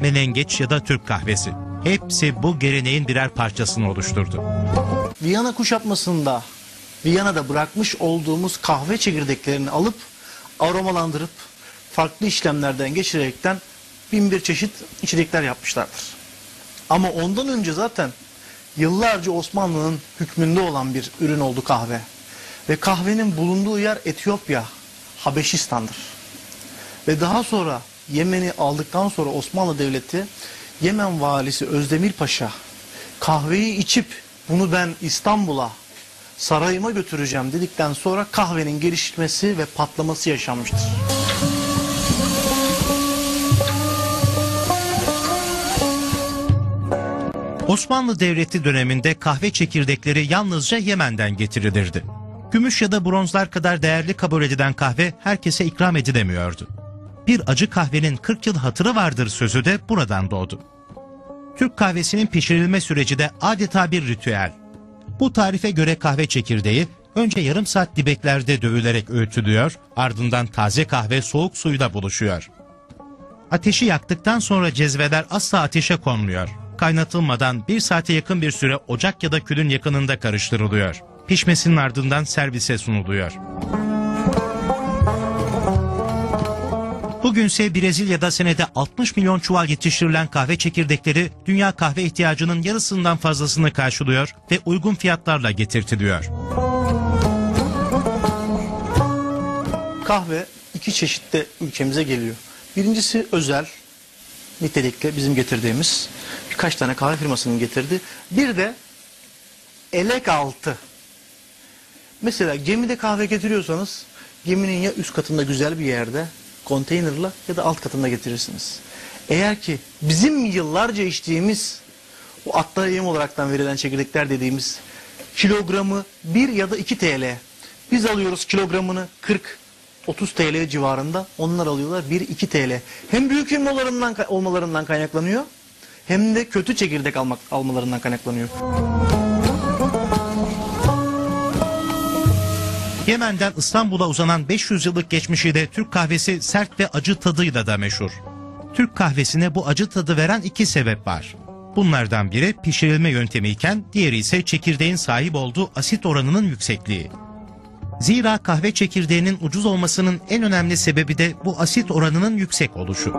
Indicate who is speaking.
Speaker 1: menengeç ya da Türk kahvesi. Hepsi bu geleneğin birer parçasını oluşturdu.
Speaker 2: Viyana kuşatmasında Viyana'da bırakmış olduğumuz kahve çekirdeklerini alıp aromalandırıp farklı işlemlerden geçirerekten bin bir çeşit içecekler yapmışlardır. Ama ondan önce zaten yıllarca Osmanlı'nın hükmünde olan bir ürün oldu kahve. Ve kahvenin bulunduğu yer Etiyopya, Habeşistan'dır. Ve daha sonra Yemen'i aldıktan sonra Osmanlı Devleti Yemen valisi Özdemir Paşa kahveyi içip bunu ben İstanbul'a sarayıma götüreceğim dedikten sonra kahvenin gelişmesi ve patlaması yaşanmıştır.
Speaker 1: Osmanlı Devleti döneminde kahve çekirdekleri yalnızca Yemen'den getirilirdi. Gümüş ya da bronzlar kadar değerli kabul edilen kahve herkese ikram edilemiyordu. Bir acı kahvenin 40 yıl hatırı vardır sözü de buradan doğdu. Türk kahvesinin pişirilme süreci de adeta bir ritüel. Bu tarife göre kahve çekirdeği önce yarım saat dibeklerde dövülerek öğütülüyor, ardından taze kahve soğuk suyla buluşuyor. Ateşi yaktıktan sonra cezveler asla ateşe konmuyor. Kaynatılmadan bir saate yakın bir süre ocak ya da külün yakınında karıştırılıyor. Pişmesinin ardından servise sunuluyor. Bugünse Brezilya'da senede 60 milyon çuval yetiştirilen kahve çekirdekleri dünya kahve ihtiyacının yarısından fazlasını karşılıyor ve uygun fiyatlarla getirtiliyor.
Speaker 2: Kahve iki çeşitte ülkemize geliyor. Birincisi özel nitelikle bizim getirdiğimiz birkaç tane kahve firmasının getirdiği. Bir de elek altı. Mesela gemide kahve getiriyorsanız geminin ya üst katında güzel bir yerde konteynerla ya da alt katında getirirsiniz. Eğer ki bizim yıllarca içtiğimiz o atlara yem olaraktan verilen çekirdekler dediğimiz kilogramı 1 ya da 2 TL. Biz alıyoruz kilogramını 40 30 TL civarında. Onlar alıyorlar 1-2 TL. Hem büyük firmalarından olmalarından kaynaklanıyor hem de kötü çekirdek almak almalarından kaynaklanıyor.
Speaker 1: Yemen'den İstanbul'a uzanan 500 yıllık geçmişiyle Türk kahvesi sert ve acı tadıyla da meşhur. Türk kahvesine bu acı tadı veren iki sebep var. Bunlardan biri pişirilme yöntemi iken diğeri ise çekirdeğin sahip olduğu asit oranının yüksekliği. Zira kahve çekirdeğinin ucuz olmasının en önemli sebebi de bu asit oranının yüksek oluşu.